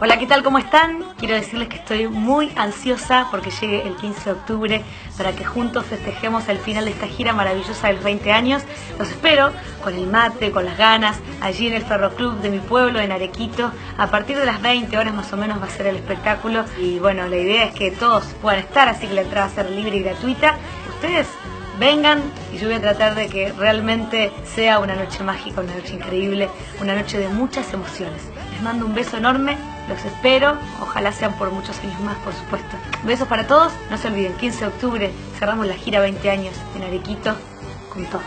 Hola, ¿qué tal? ¿Cómo están? Quiero decirles que estoy muy ansiosa porque llegue el 15 de octubre para que juntos festejemos el final de esta gira maravillosa de los 20 años. Los espero con el mate, con las ganas, allí en el Ferroclub de mi pueblo, en Arequito. A partir de las 20 horas más o menos va a ser el espectáculo y bueno, la idea es que todos puedan estar, así que la entrada va a ser libre y gratuita. Ustedes vengan y yo voy a tratar de que realmente sea una noche mágica, una noche increíble, una noche de muchas emociones. Les mando un beso enorme, los espero, ojalá sean por muchos años más, por supuesto. Besos para todos, no se olviden, 15 de octubre cerramos la gira 20 años en Arequito con todo.